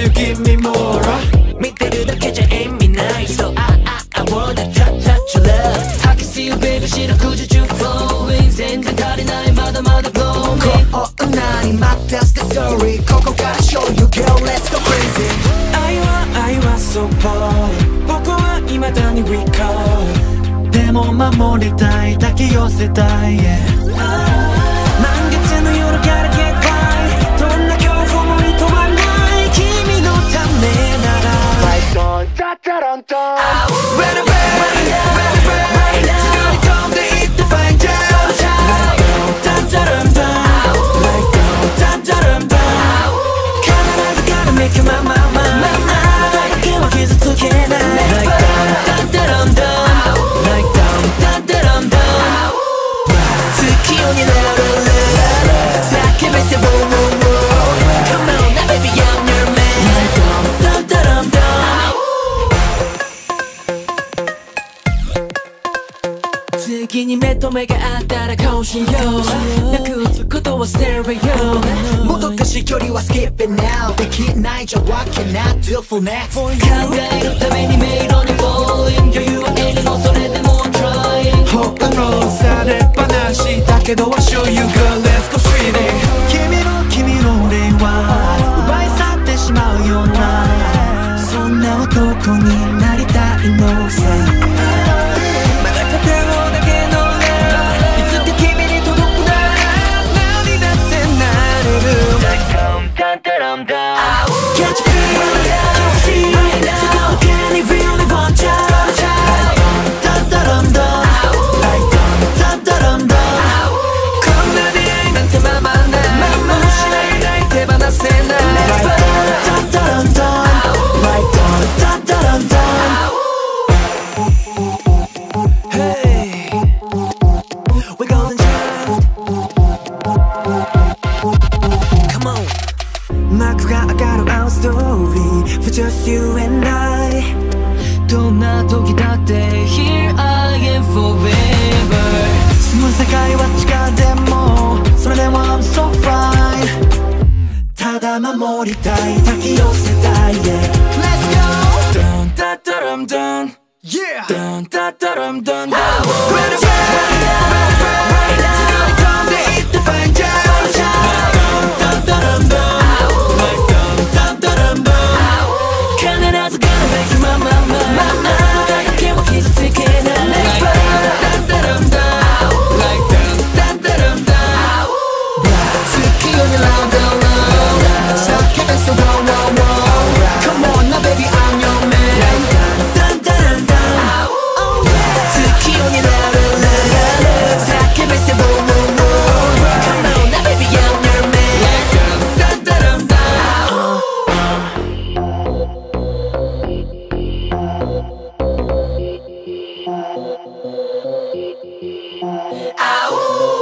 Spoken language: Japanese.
you give me more? 見てるだけじゃ意味ない So I, I, I wanna touch, touch your love I can see you baby 四六時中 flowing 全然足りないまだまだ glowing こんなに待って That's the story ここから show you girl let's go crazy 愛は愛は so cold 僕は未だに recall でも守りたい抱き寄せたい、yeah 満月の夜から When 次に目と目があったら更新ようなくつことはステレオ。もどかしい距離は skip it now できないじゃ what can I do for next 考えるために迷路に falling 余裕は得るのそれでも trying ほんのされっぱなしだけど I'll show you girl let's go street it 君の君の俺は奪い去ってしまうような。そんな男に。when I'm down. Catch For just you and I どんな時だって Here I am forever 住む世界は違うでもそれでも I'm so fine ただ守りたい抱き寄せたい Yeah Let's go Dun da da dum dun Yeah Dun da da dum dun dun Ready ready ready ready すぐ Mama, mama, mama. Ow!